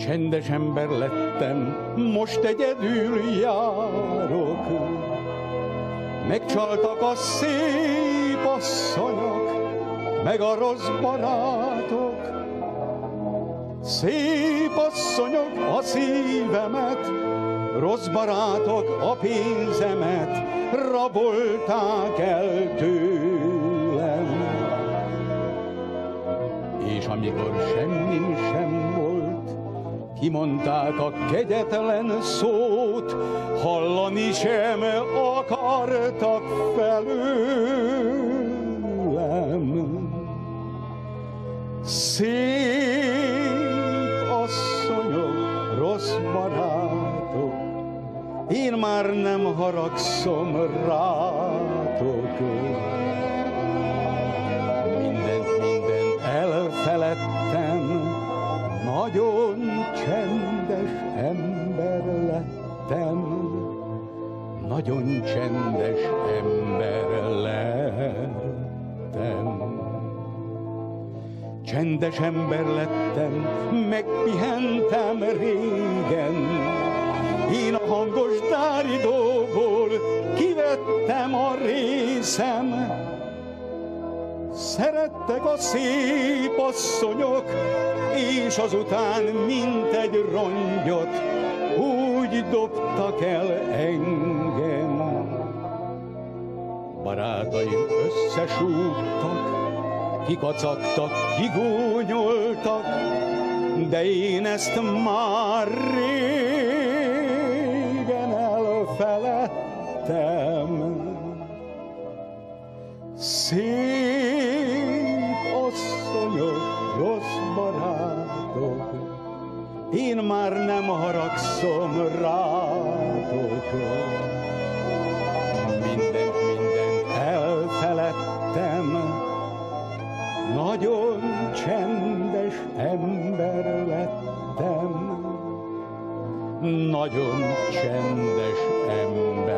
Csendes ember lettem, most egyedül járok. Megcsaltak a szép asszonyok, meg a rossz barátok. Szép asszonyok a szívemet, rossz barátok a pénzemet, rabolták el tőlem. És amikor semmi sem kimondták a kegyetlen szót, hallani sem akartak felőlem. Szép asszonyok, rossz barátok, én már nem haragszom rátok. Mindent, mindent elfeledtem, nagyon ember lettem. Nagyon csendes ember lettem. Csendes ember lettem, megpihentem régen. Én a hangos dáridóból kivettem a részem. Szerettek a szép asszonyok, és azután, mint egy rongyot, úgy dobtak el engem. Barátaim összesúgtak, kikacagtak, kigúnyoltak, de én ezt már régen elfeledtem. Szép asszonyok, rossz barátok, én már nem haragszom rátok. Mindent, mindent elfeledtem, nagyon csendes ember lettem. Nagyon csendes ember.